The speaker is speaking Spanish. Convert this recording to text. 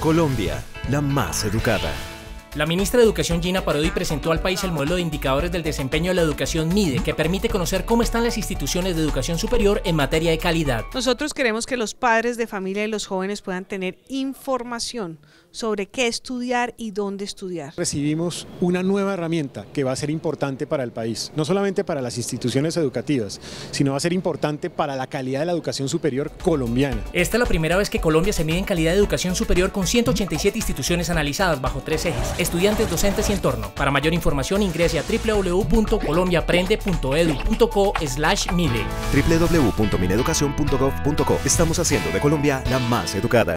Colombia, la más educada. La ministra de Educación Gina Parodi presentó al país el modelo de indicadores del desempeño de la educación MIDE, que permite conocer cómo están las instituciones de educación superior en materia de calidad. Nosotros queremos que los padres de familia y los jóvenes puedan tener información sobre qué estudiar y dónde estudiar. Recibimos una nueva herramienta que va a ser importante para el país, no solamente para las instituciones educativas, sino va a ser importante para la calidad de la educación superior colombiana. Esta es la primera vez que Colombia se mide en calidad de educación superior con 187 instituciones analizadas bajo tres ejes, estudiantes, docentes y entorno. Para mayor información ingrese a www.colombiaprende.edu.co slash mide. www.mineducacion.gov.co Estamos haciendo de Colombia la más educada.